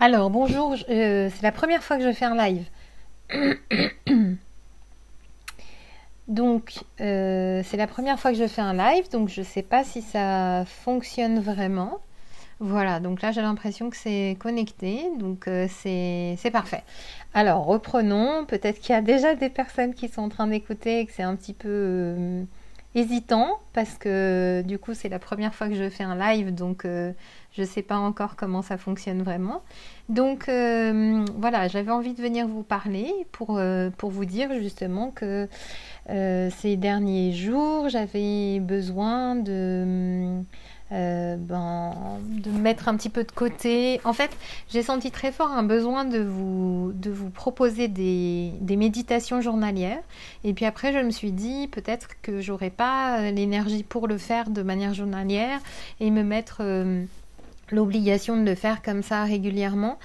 Alors, bonjour, euh, c'est la première fois que je fais un live. donc, euh, c'est la première fois que je fais un live, donc je ne sais pas si ça fonctionne vraiment. Voilà, donc là j'ai l'impression que c'est connecté, donc euh, c'est parfait. Alors, reprenons. Peut-être qu'il y a déjà des personnes qui sont en train d'écouter et que c'est un petit peu hésitant parce que du coup c'est la première fois que je fais un live donc euh, je ne sais pas encore comment ça fonctionne vraiment. Donc euh, voilà, j'avais envie de venir vous parler pour, euh, pour vous dire justement que ces derniers jours j'avais besoin de euh, ben, de mettre un petit peu de côté. En fait, j'ai senti très fort un besoin de vous, de vous proposer des, des méditations journalières. Et puis après, je me suis dit peut-être que j'aurais pas l'énergie pour le faire de manière journalière et me mettre euh, l'obligation de le faire comme ça régulièrement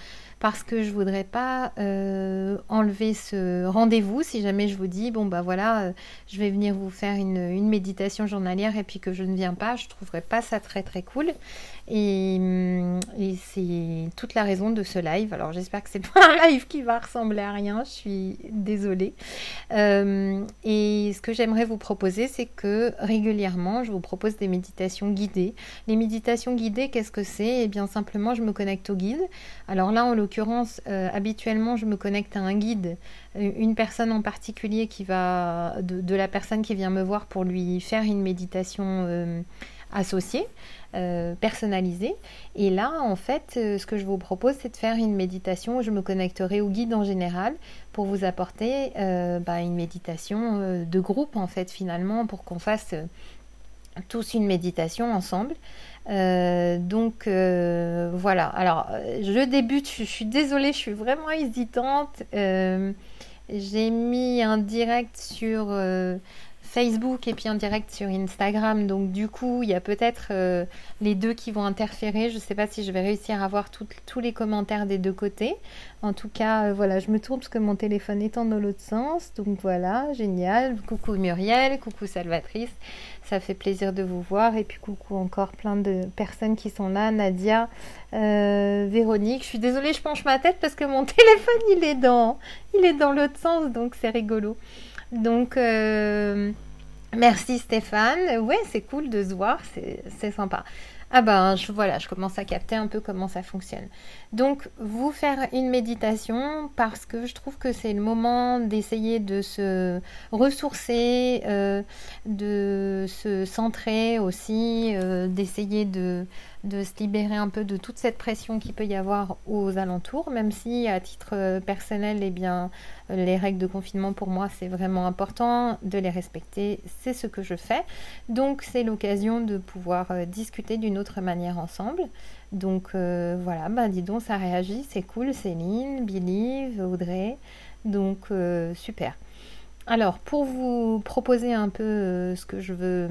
parce que je voudrais pas euh, enlever ce rendez-vous si jamais je vous dis bon bah voilà euh, je vais venir vous faire une, méditation journalière et puis que je ne viens pas je trouverais pas ça très très cool et, hum, et c'est toute la raison de ce live. Alors j'espère que c'est pas un live qui va ressembler à rien. Je suis désolée. Euh, et ce que j'aimerais vous proposer c'est que régulièrement je vous propose des méditations guidées. Les méditations guidées qu'est-ce que c'est? Eh bien simplement je me connecte au guide. Alors là en l'occurrence euh, habituellement, je me connecte à un guide, euh, une personne en particulier qui va, de, la personne qui vient me voir pour lui faire une méditation associée, personnalisée. Et là, en fait, ce que je vous propose, c'est de faire une méditation où je me connecterai au guide en général pour vous apporter bah, une méditation de groupe, en fait, finalement, pour qu'on fasse tous une méditation ensemble. Euh, donc euh, voilà, alors je débute, je, suis désolée, je suis vraiment hésitante. Euh, j'ai mis un direct sur Facebook et puis un direct sur Instagram, donc du coup il y a peut-être les deux qui vont interférer. Je ne sais pas si je vais réussir à voir tous les commentaires des deux côtés. En tout cas, voilà, je me tourne parce que mon téléphone est dans l'autre sens, donc voilà, génial. Coucou Muriel, coucou Salvatrice. Ça fait plaisir de vous voir. Et puis coucou encore plein de personnes qui sont là. Nadia, euh, Véronique. Je suis désolée, je penche ma tête parce que mon téléphone il est dans, il est dans l'autre sens, donc c'est rigolo. Donc euh, merci Stéphane. Ouais, c'est cool de se voir, c'est sympa. Ah ben je, voilà, je commence à capter un peu comment ça fonctionne. Donc vous faire une méditation parce que je trouve que c'est le moment d'essayer de se ressourcer, euh, de se centrer aussi, euh, d'essayer de, se libérer un peu de toute cette pression qu'il peut y avoir aux alentours, même si à titre personnel, eh bien, les règles de confinement pour moi c'est vraiment important de les respecter, c'est ce que je fais. Donc c'est l'occasion de pouvoir euh, discuter d'une autre manière ensemble. Donc euh, voilà, bah dis donc, ça réagit, c'est cool, Céline, Billy, Audrey, donc euh, super. Alors pour vous proposer un peu euh, ce que je veux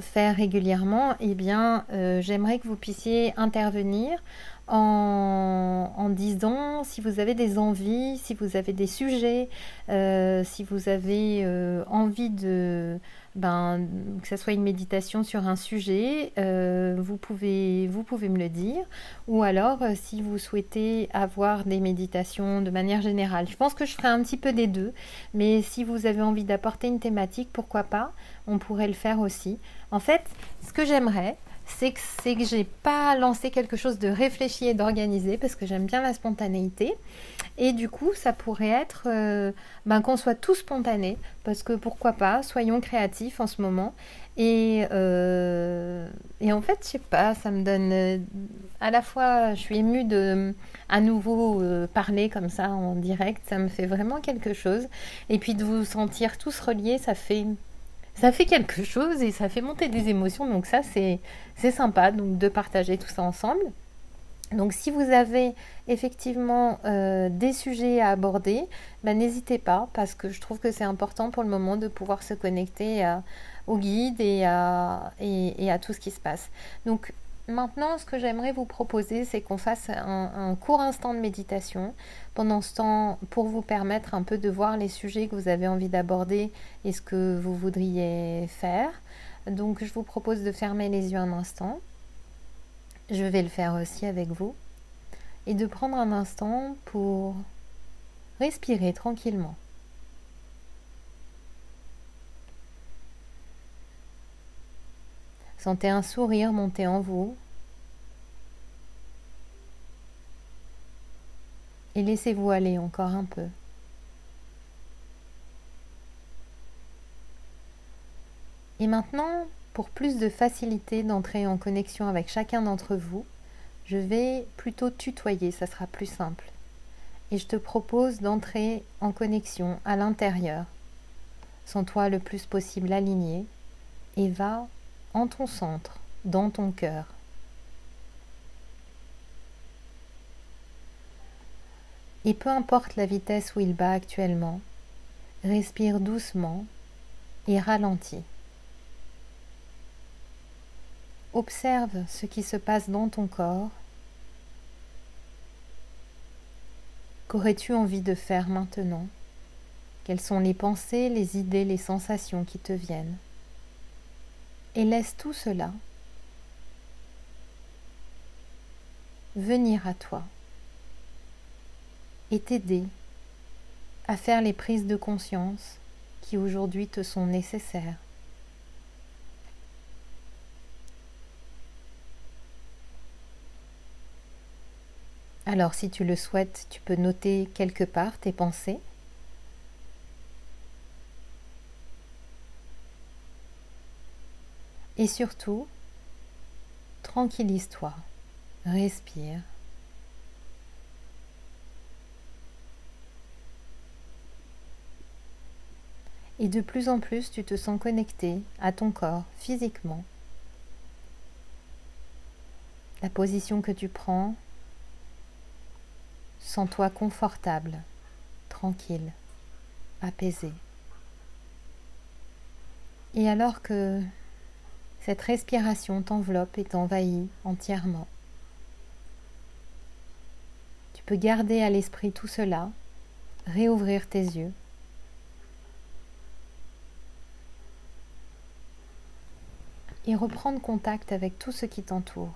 faire régulièrement, eh bien j'aimerais que vous puissiez intervenir en, disant si vous avez des envies, si vous avez des sujets, si vous avez envie de ben, que ce soit une méditation sur un sujet, euh, vous, pouvez, vous pouvez me le dire. Ou alors, euh, si vous souhaitez avoir des méditations de manière générale. Je pense que je ferai un petit peu des deux. Mais si vous avez envie d'apporter une thématique, pourquoi pas On pourrait le faire aussi. En fait, ce que j'aimerais, c'est que, c'est que j'ai pas lancé quelque chose de réfléchi et d'organisé parce que j'aime bien la spontanéité. Et du coup, ça pourrait être euh, ben, qu'on soit tout spontané parce que pourquoi pas, soyons créatifs en ce moment. Et, euh, et en fait, je sais pas, ça me donne euh, à la fois, je suis émue de à nouveau parler comme ça en direct, ça me fait vraiment quelque chose. Et puis de vous sentir tous reliés, ça fait ça fait quelque chose et ça fait monter des émotions. Donc ça, c'est sympa donc de partager tout ça ensemble. Donc si vous avez effectivement euh, des sujets à aborder, ben, n'hésitez pas parce que je trouve que c'est important pour le moment de pouvoir se connecter au guide et à, et, à, tout ce qui se passe. Maintenant, ce que j'aimerais vous proposer, c'est qu'on fasse un, court instant de méditation pendant ce temps pour vous permettre un peu de voir les sujets que vous avez envie d'aborder et ce que vous voudriez faire. Donc, je vous propose de fermer les yeux un instant. Je vais le faire aussi avec vous. et de prendre un instant pour respirer tranquillement. Sentez un sourire monter en vous et laissez-vous aller encore un peu. Et maintenant, pour plus de facilité d'entrer en connexion avec chacun d'entre vous, je vais plutôt tutoyer, ça sera plus simple. Et je te propose d'entrer en connexion à l'intérieur. Sens-toi le plus possible aligné et va en ton centre, dans ton cœur. Et peu importe la vitesse où il bat actuellement, respire doucement et ralentis. Observe ce qui se passe dans ton corps. Qu'aurais-tu envie de faire maintenant? Quelles sont les pensées, les idées, les sensations qui te viennent? Et laisse tout cela venir à toi et t'aider à faire les prises de conscience qui aujourd'hui te sont nécessaires. Alors si tu le souhaites, tu peux noter quelque part tes pensées. Et surtout, tranquillise-toi, respire. Et de plus en plus, tu te sens connecté à ton corps physiquement. La position que tu prends, Sens-toi confortable, tranquille, apaisé. Et alors que cette respiration t'enveloppe et t'envahit entièrement, tu peux garder à l'esprit tout cela, réouvrir tes yeux. Et reprendre contact avec tout ce qui t'entoure.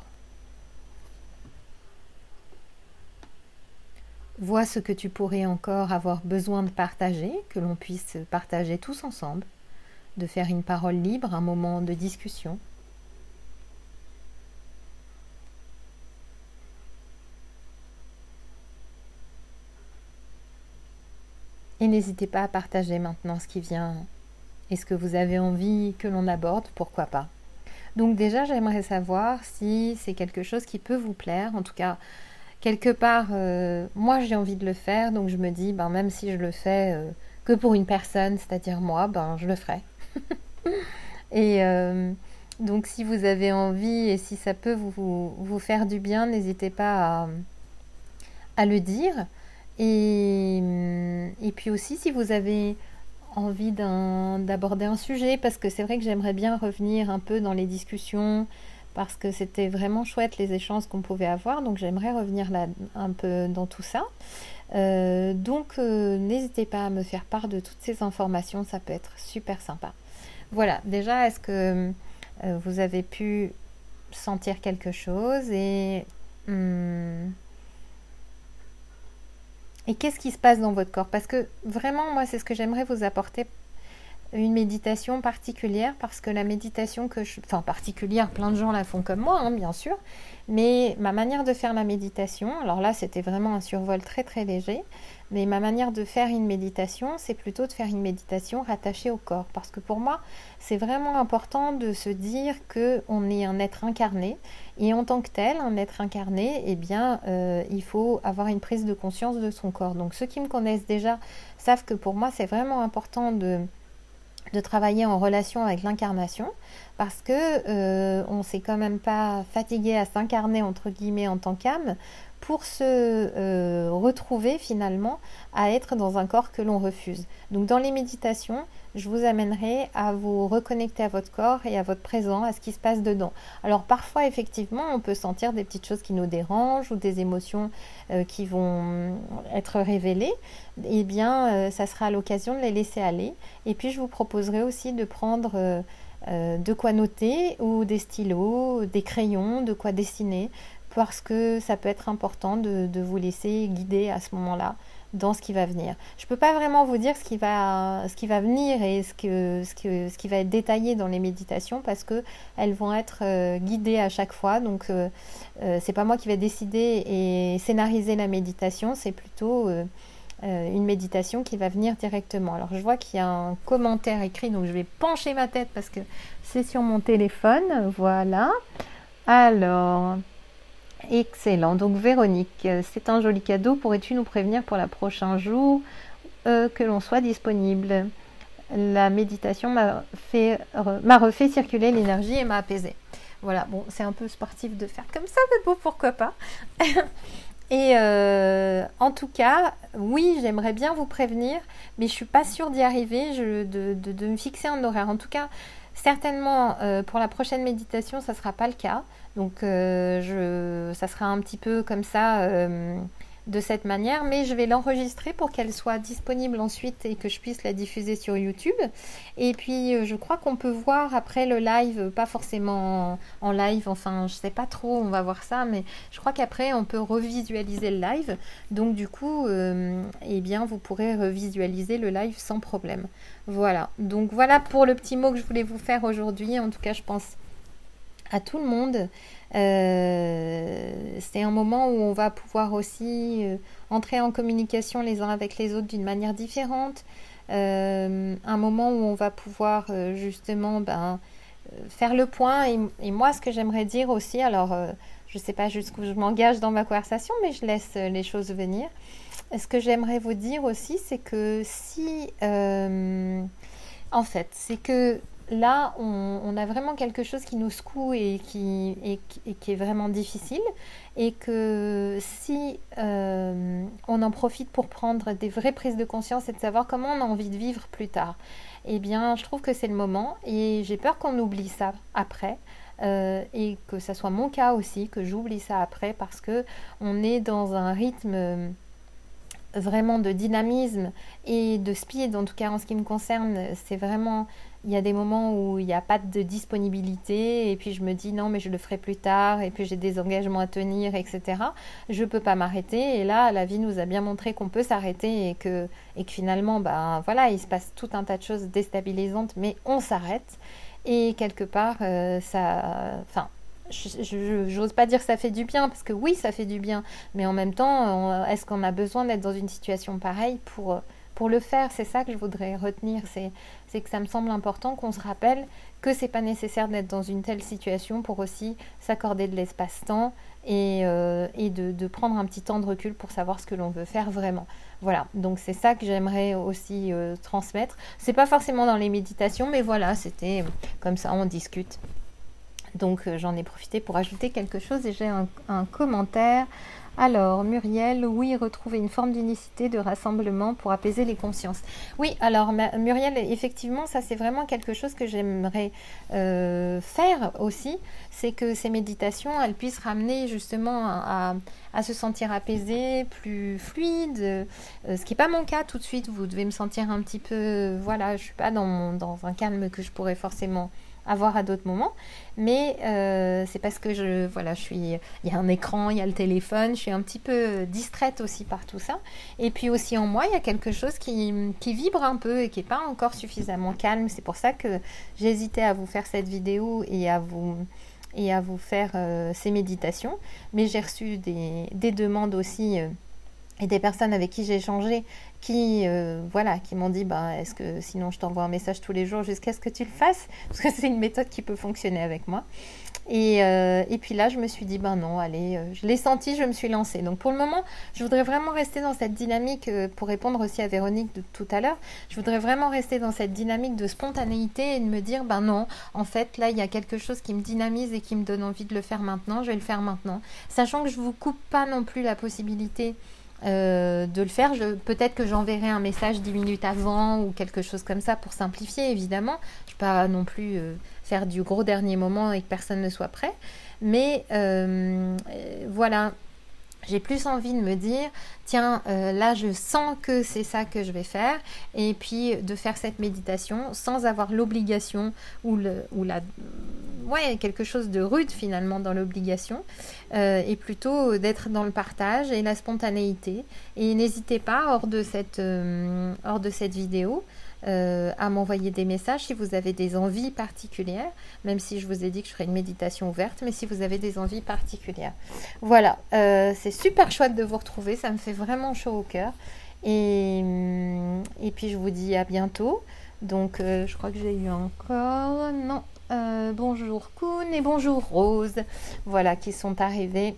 Vois ce que tu pourrais encore avoir besoin de partager, que l'on puisse partager tous ensemble, de faire une parole libre, un moment de discussion. Et n'hésitez pas à partager maintenant ce qui vient et ce que vous avez envie que l'on aborde, pourquoi pas. Donc déjà, j'aimerais savoir si c'est quelque chose qui peut vous plaire. En tout cas, quelque part, euh, moi j'ai envie de le faire, donc je me dis, ben, même si je le fais euh, que pour une personne, c'est-à-dire moi, ben, je le ferai. Et euh, donc si vous avez envie et si ça peut vous, vous faire du bien, n'hésitez pas à, le dire. Et, et puis aussi si vous avez envie d'aborder un, un sujet, parce que c'est vrai que j'aimerais bien revenir un peu dans les discussions parce que c'était vraiment chouette les échanges qu'on pouvait avoir. Donc j'aimerais revenir là un peu dans tout ça. Euh, donc euh, n'hésitez pas à me faire part de toutes ces informations, ça peut être super sympa. Voilà, déjà, est-ce que euh, vous avez pu sentir quelque chose et, hmm, et qu'est-ce qui se passe dans votre corps? Parce que vraiment, moi, c'est ce que j'aimerais vous apporter une méditation particulière parce que la méditation que je... Enfin particulière, plein de gens la font comme moi, hein, bien sûr. Mais ma manière de faire la méditation, alors là c'était vraiment un survol très très léger, mais ma manière de faire une méditation, c'est plutôt de faire une méditation rattachée au corps. Parce que pour moi, c'est vraiment important de se dire que on est un être incarné. Et en tant que tel, un être incarné, eh bien, euh, il faut avoir une prise de conscience de son corps. Donc ceux qui me connaissent déjà savent que pour moi, c'est vraiment important de de travailler en relation avec l'incarnation parce que euh, on s'est quand même pas fatigué à s'incarner entre guillemets en tant qu'âme pour se euh, retrouver finalement à être dans un corps que l'on refuse. Donc dans les méditations, je vous amènerai à vous reconnecter à votre corps et à votre présent, à ce qui se passe dedans. Alors parfois, effectivement, on peut sentir des petites choses qui nous dérangent ou des émotions euh, qui vont être révélées. Eh bien, euh, ça sera l'occasion de les laisser aller. Et puis, je vous proposerai aussi de prendre de quoi noter ou des stylos, des crayons, de quoi dessiner parce que ça peut être important de, vous laisser guider à ce moment-là dans ce qui va venir. Je ne peux pas vraiment vous dire ce qui va, ce qui va venir et ce, que, ce, que, ce qui va être détaillé dans les méditations parce que elles vont être euh, guidées à chaque fois. Donc euh, euh, c'est pas moi qui vais décider et scénariser la méditation, c'est plutôt une méditation qui va venir directement. Alors je vois qu'il y a un commentaire écrit, donc je vais pencher ma tête parce que c'est sur mon téléphone. Voilà. Alors, excellent. Donc Véronique, c'est un joli cadeau. Pourrais-tu nous prévenir pour la prochain jour euh, que l'on soit disponible? La méditation m'a fait m'a refait circuler l'énergie et m'a apaisé. Voilà, bon, c'est un peu sportif de faire comme ça, mais bon, pourquoi pas Et euh, en tout cas, oui, j'aimerais bien vous prévenir, mais je suis pas sûre d'y arriver, de, de, me fixer un horaire. En tout cas, Certainement, euh, pour la prochaine méditation, ça ne sera pas le cas. Donc, euh, ça sera un petit peu comme ça, euh, de cette manière. Mais je vais l'enregistrer pour qu'elle soit disponible ensuite et que je puisse la diffuser sur YouTube. Et puis, je crois qu'on peut voir après le live, pas forcément en, live, enfin, je sais pas trop, on va voir ça. Mais je crois qu'après, on peut revisualiser le live. Donc, du coup, eh bien, vous pourrez revisualiser le live sans problème. Voilà, donc voilà pour le petit mot que je voulais vous faire aujourd'hui. En tout cas, je pense à tout le monde. Euh, c'est un moment où on va pouvoir aussi euh, entrer en communication les uns avec les autres d'une manière différente. Euh, un moment où on va pouvoir justement ben, faire le point. Et, et, moi, ce que j'aimerais dire aussi, alors je ne sais pas jusqu'où je m'engage dans ma conversation, mais je laisse les choses venir ce que j'aimerais vous dire aussi, c'est que si, en fait, c'est que là, on, a vraiment quelque chose qui nous secoue et qui, est vraiment difficile, et que si euh, on en profite pour prendre des vraies prises de conscience et de savoir comment on a envie de vivre plus tard, eh bien, je trouve que c'est le moment, et j'ai peur qu'on oublie ça après. Euh, et que ça soit mon cas aussi, que j'oublie ça après parce que on est dans un rythme vraiment de dynamisme et de speed, en tout cas en ce qui me concerne, c'est vraiment, il y a des moments où il n'y a pas de disponibilité et puis je me dis non mais je le ferai plus tard et puis j'ai des engagements à tenir, etc. Je peux pas m'arrêter et là la vie nous a bien montré qu'on peut s'arrêter et que, et que finalement, ben voilà, il se passe tout un tas de choses déstabilisantes mais on s'arrête et quelque part euh, ça, enfin je n'ose pas dire que ça fait du bien, parce que oui, ça fait du bien, mais en même temps, est-ce qu'on a besoin d'être dans une situation pareille pour, pour le faire C'est ça que je voudrais retenir, c'est que ça me semble important qu'on se rappelle que c'est pas nécessaire d'être dans une telle situation pour aussi s'accorder de l'espace-temps et, euh, de, prendre un petit temps de recul pour savoir ce que l'on veut faire vraiment. Voilà, donc c'est ça que j'aimerais aussi euh, transmettre. C'est pas forcément dans les méditations, mais voilà, c'était comme ça, on discute. Donc euh, j'en ai profité pour ajouter quelque chose et j'ai un, commentaire. Alors, Muriel, oui, retrouver une forme d'unicité, de rassemblement pour apaiser les consciences. Oui, alors Muriel, effectivement, ça c'est vraiment quelque chose que j'aimerais euh, faire aussi, c'est que ces méditations, elles puissent ramener justement à, se sentir apaisé, plus fluide, euh, ce qui n'est pas mon cas tout de suite, vous devez me sentir un petit peu, voilà, je ne suis pas dans un calme que je pourrais forcément avoir à d'autres moments. Mais euh, c'est parce que je, voilà, je suis, il y a un écran, il y a le téléphone, je suis un petit peu distraite aussi par tout ça. Et puis aussi en moi, il y a quelque chose qui, vibre un peu et qui n'est pas encore suffisamment calme. C'est pour ça que j'hésitais à vous faire cette vidéo et à vous et à vous faire euh, ces méditations. Mais j'ai reçu des, des, demandes aussi. Euh, et des personnes avec qui j'ai échangé qui euh, voilà qui m'ont dit bah est-ce que sinon je t'envoie un message tous les jours jusqu'à ce que tu le fasses? Parce que c'est une méthode qui peut fonctionner avec moi. Et, euh, et puis là je me suis dit ben non allez euh, je l'ai senti je me suis lancée. Donc pour le moment je voudrais vraiment rester dans cette dynamique pour répondre aussi à Véronique de tout à l'heure je voudrais vraiment rester dans cette dynamique de spontanéité et de me dire ben non en fait là il y a quelque chose qui me dynamise et qui me donne envie de le faire maintenant je vais le faire maintenant. Sachant que je vous coupe pas non plus la possibilité euh, de le faire. Peut-être que j'enverrai un message 10 minutes avant ou quelque chose comme ça pour simplifier, évidemment. Je ne peux pas non plus euh, faire du gros dernier moment et que personne ne soit prêt. Mais euh, voilà, j'ai plus envie de me dire, tiens, euh, là je sens que c'est ça que je vais faire, et puis de faire cette méditation sans avoir l'obligation ou, le, ou la... Ouais, quelque chose de rude finalement dans l'obligation, euh, et plutôt d'être dans le partage et la spontanéité. Et n'hésitez pas, hors de cette, euh, hors de cette vidéo, euh, à m'envoyer des messages si vous avez des envies particulières, même si je vous ai dit que je ferai une méditation ouverte, mais si vous avez des envies particulières. Voilà, euh, c'est super chouette de vous retrouver, ça me fait vraiment chaud au cœur. Et, hum, puis je vous dis à bientôt. Donc euh, je crois que j'ai eu encore... Non, bonjour Koun et bonjour Rose, voilà, qui sont arrivés.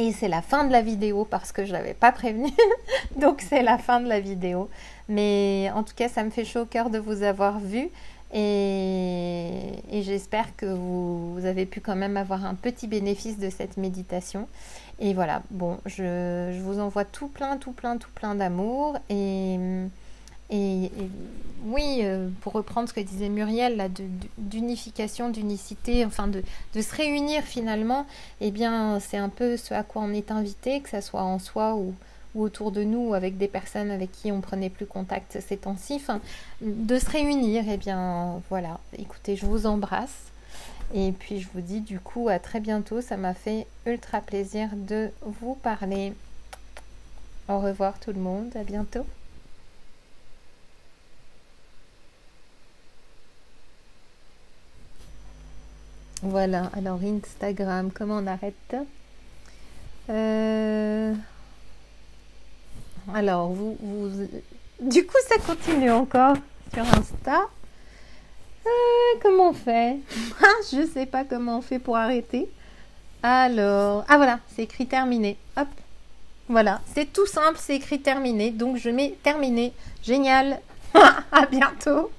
Et c'est la fin de la vidéo parce que je n'avais pas prévenu. Donc c'est la fin de la vidéo. Mais en tout cas, ça me fait chaud au cœur de vous avoir vu. Et, j'espère que vous, avez pu quand même avoir un petit bénéfice de cette méditation. Et voilà, bon, je, vous envoie tout plein, tout plein, tout plein d'amour. Et, et, oui, euh, pour reprendre ce que disait Muriel, d'unification, d'unicité, enfin de, se réunir finalement, eh bien, c'est un peu ce à quoi on est invité, que ce soit en soi ou, ou autour de nous, avec des personnes avec qui on prenait plus contact ces temps-ci, de se réunir, eh bien voilà, écoutez, je vous embrasse. Et puis je vous dis du coup à très bientôt, ça m'a fait ultra plaisir de vous parler. Au revoir tout le monde, à bientôt. Voilà, alors Instagram, comment on arrête euh... Alors, vous, Du coup, ça continue encore sur Insta. Euh, comment on fait? Je sais pas comment on fait pour arrêter. Alors, ah voilà, c'est écrit terminé. Hop, voilà, c'est tout simple, c'est écrit terminé. Donc je mets terminé. Génial. à bientôt.